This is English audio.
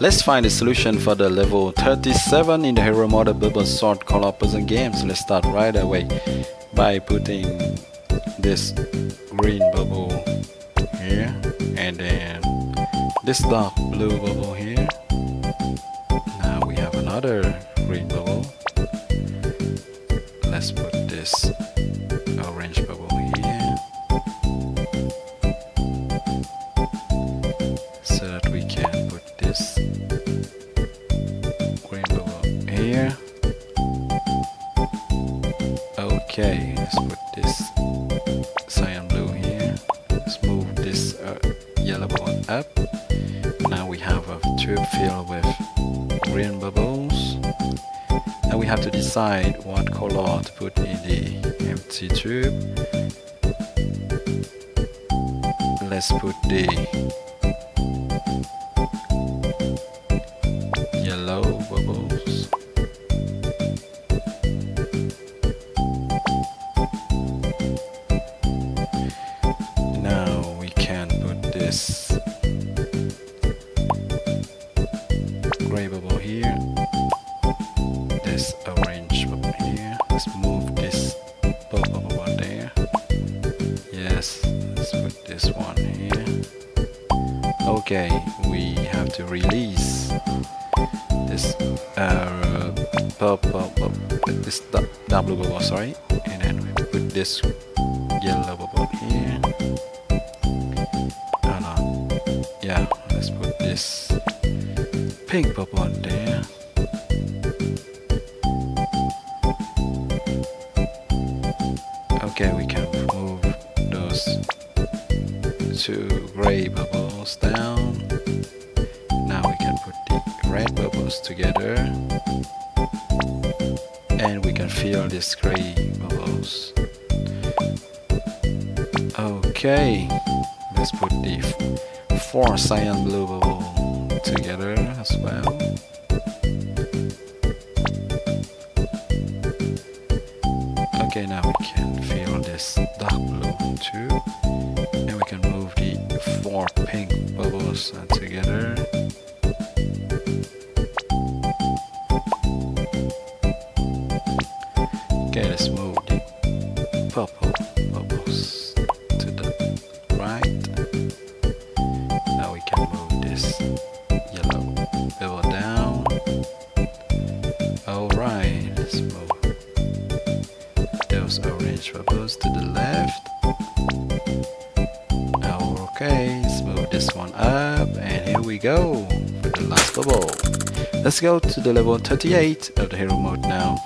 Let's find a solution for the level 37 in the hero mode bubble sort color puzzle games. Let's start right away by putting this green bubble here and then this dark blue bubble here. Now we have another green bubble. Let's put okay let's put this cyan blue here. Let's move this uh, yellow bubble up. Now we have a tube filled with green bubbles. Now we have to decide what color to put in the empty tube. Let's put the bubble here. This orange bubble here. Let's move this bubble there. Yes let's put this one here. Okay we have to release this uh, purple bubble this blue bubble sorry. And then we put this yellow bubble here. Oh no yeah let's put this pink bubble on there. Okay we can move those two gray bubbles down. Now we can put the red bubbles together. And we can fill these gray bubbles. Okay let's put the four cyan blue bubble together as well. Okay now we can fill this dark blue too. And we can move the four pink bubbles together. Okay let's move orange bubbles to the left. Oh, okay let's move this one up and here we go for the last bubble. Let's go to the level 38 of the hero mode now